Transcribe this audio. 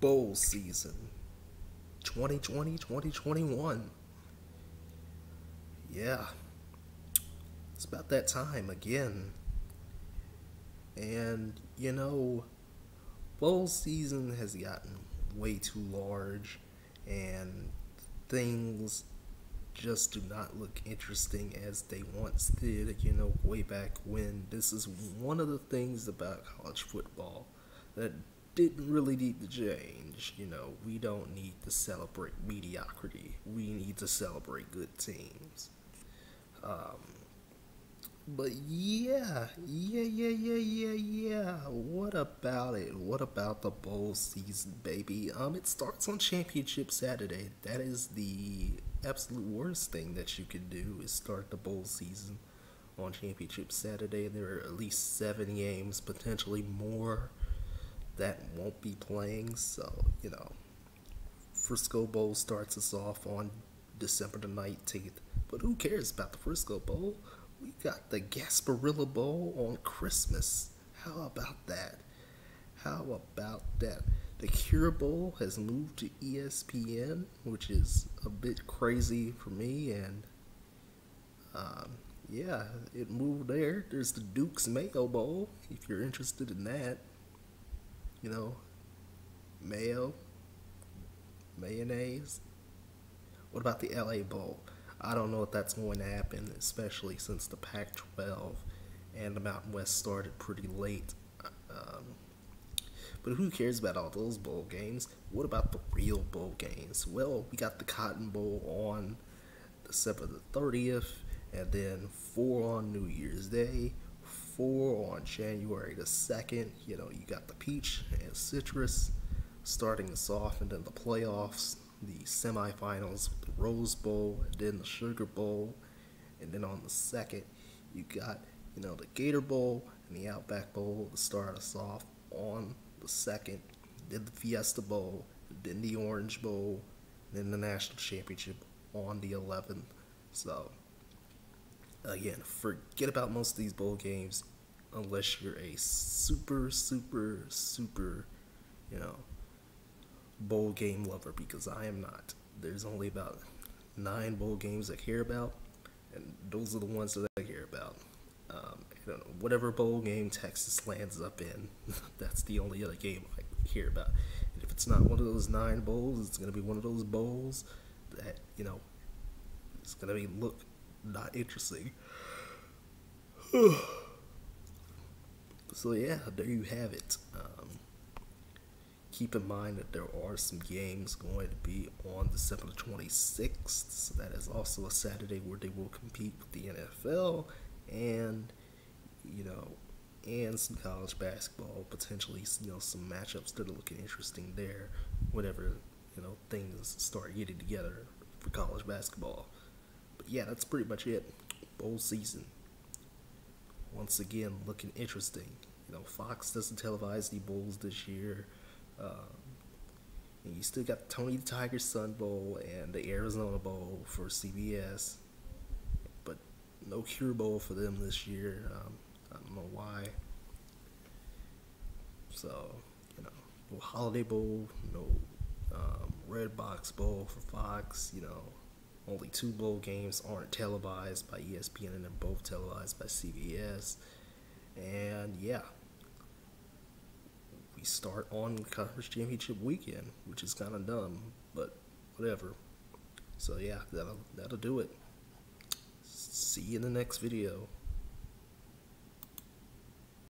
bowl season 2020 2021. Yeah, it's about that time again. And, you know, bowl season has gotten way too large, and things just do not look interesting as they once did, you know, way back when. This is one of the things about college football that didn't really need to change. You know, we don't need to celebrate mediocrity. We need to celebrate good teams. Um, but yeah, yeah, yeah, yeah, yeah, yeah. What about it? What about the bowl season, baby? Um, it starts on Championship Saturday. That is the absolute worst thing that you can do is start the bowl season on Championship Saturday. There are at least seven games, potentially more that won't be playing. So, you know, Frisco Bowl starts us off on December the 19th. But who cares about the Frisco Bowl? We got the Gasparilla Bowl on Christmas. How about that? How about that? The Cure Bowl has moved to ESPN, which is a bit crazy for me. And um, yeah, it moved there. There's the Duke's Mayo Bowl, if you're interested in that you know, mayo, mayonnaise. What about the LA Bowl? I don't know if that's going to happen, especially since the Pac 12 and the Mountain West started pretty late. Um, but who cares about all those bowl games? What about the real bowl games? Well, we got the Cotton Bowl on December the 30th, and then four on New Year's Day, on January the 2nd. You know, you got the peach and citrus starting us off, and then the playoffs, the semifinals, the Rose Bowl, and then the Sugar Bowl. And then on the 2nd, you got, you know, the Gator Bowl and the Outback Bowl to start us off on the 2nd. Then the Fiesta Bowl, then the Orange Bowl, then the National Championship on the 11th. So, again, forget about most of these bowl games unless you're a super, super, super, you know, bowl game lover because I am not. There's only about nine bowl games I care about, and those are the ones that I care about. Um, know, whatever bowl game Texas lands up in, that's the only other game I care about. And if it's not one of those nine bowls, it's going to be one of those bowls that, you know, it's going to be look not interesting. so yeah, there you have it. Um, keep in mind that there are some games going to be on December 26th. So that is also a Saturday where they will compete with the NFL and you know and some college basketball potentially you know some matchups that are looking interesting there whenever you know things start getting together for college basketball yeah that's pretty much it bowl season once again looking interesting. You know, Fox doesn't televise the bowls this year. Um, and you still got Tony the Tiger Sun Bowl and the Arizona Bowl for CBS, but no Cure Bowl for them this year. Um, I don't know why. So, you know, no Holiday Bowl, no um, Redbox Bowl for Fox. You know, only two bowl games aren't televised by ESPN and they're both televised by CBS. And yeah, we start on conference championship weekend, which is kind of dumb, but whatever. So yeah, that'll that'll do it. See you in the next video.